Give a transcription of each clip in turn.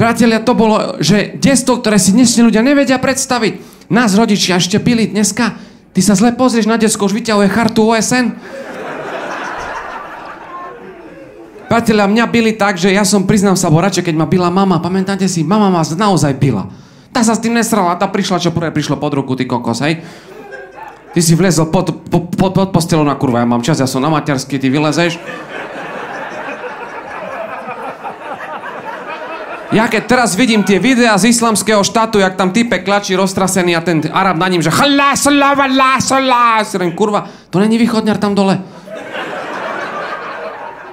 Priatelia, to bolo, že desto, ktoré si dnešní ľudia nevedia predstaviť. Nás rodičia ešte pili dneska. Ty sa zle pozrieš na desko, už vyťahuje chartu OSN. Priatelia, mňa byli tak, že ja som, priznám sa, bol radšej, keď ma byla mama. Pamätáte si, mama ma naozaj byla. Tá sa s tým nesrala, tá prišla, čo prvé prišlo pod ruku, ty kokos, hej. Ty si vlezol pod, pod, pod, pod postelou na kurva, ja mám čas, ja som na materský, ty vylezeš. Ja keď teraz vidím tie videá z islamského štátu, jak tam type klačí roztrasený a ten Arab na ním, že chalá, salá, valá, salá, kurva, to není východňar tam dole.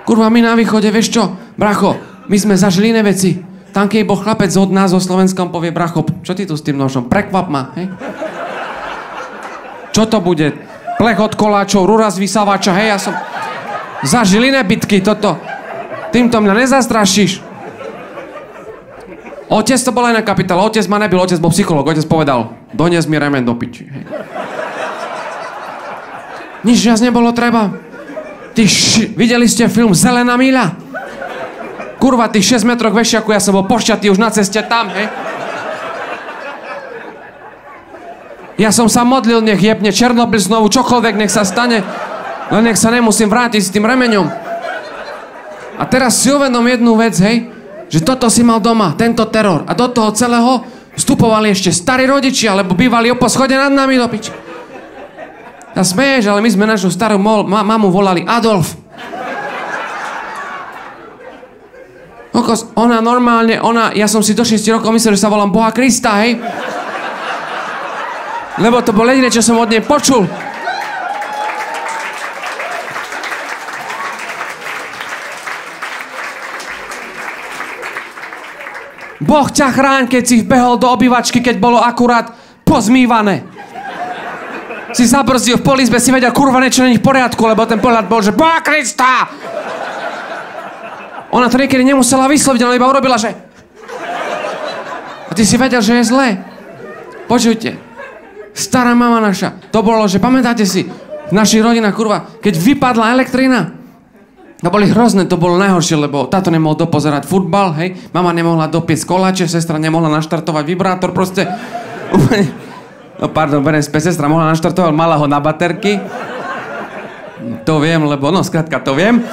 Kurva, my na východe, vieš čo, bracho, my sme zažili iné veci. Tam, keď bol chlapec od nás zo Slovenskom, povie, bracho, čo ty tu s tým nožom? Prekvap ma, hej? Čo to bude? Plech od koláčov, rúra z vysávača, hej, ja som... Zažil iné bitky, toto. Týmto mňa nezastrašíš. Otec to bol aj na kapitál. Otec ma nebyl, otec bol psycholog. Otec povedal, donies mi remen do piči. Hej. Nič viac nebolo treba. Ty š... Videli ste film Zelená míľa? Kurva, tých 6 metroch vešiaku, ja som bol pošťatý už na ceste tam, hej. Ja som sa modlil, nech jebne Černobyl znovu, čokoľvek, nech sa stane. Len nech sa nemusím vrátiť s tým remeňom. A teraz si uvedom jednu vec, hej že toto si mal doma, tento teror. A do toho celého vstupovali ešte starí rodičia, lebo bývali o poschode nad nami do piči. A smeješ, ale my sme našu starú mol, ma, mamu volali Adolf. Okos, ona normálne, ona, ja som si do 6 rokov myslel, že sa volám Boha Krista, hej? Lebo to bol jediné, čo som od nej počul. Boh ťa chráň, keď si vbehol do obývačky, keď bolo akurát pozmývané. Si zabrzdil v polizbe, si vedel, kurva, niečo není v poriadku, lebo ten pohľad bol, že Boha Krista! Ona to niekedy nemusela vysloviť, ale iba urobila, že... A ty si vedel, že je zlé. Počujte, stará mama naša, to bolo, že pamätáte si, v našich rodinách, kurva, keď vypadla elektrina, to boli hrozné, to bolo najhoršie, lebo táto nemohol dopozerať futbal, hej, mama nemohla dopiec koláče, sestra nemohla naštartovať vibrátor, proste úplne... No pardon, beriem späť, sestra mohla naštartovať, mala ho na baterky. To viem, lebo, no skrátka, to viem.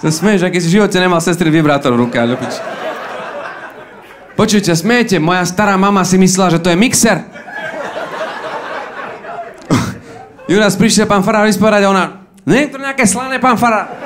Sa smeješ, aký si v živote nemal sestry vibrátor v ruke, ale pič. Počujte, smejete, moja stará mama si myslela, že to je mixer. Ju nás prišiel pán Farár vyspovedať a ona, nie je to nejaké slané, pán Fara?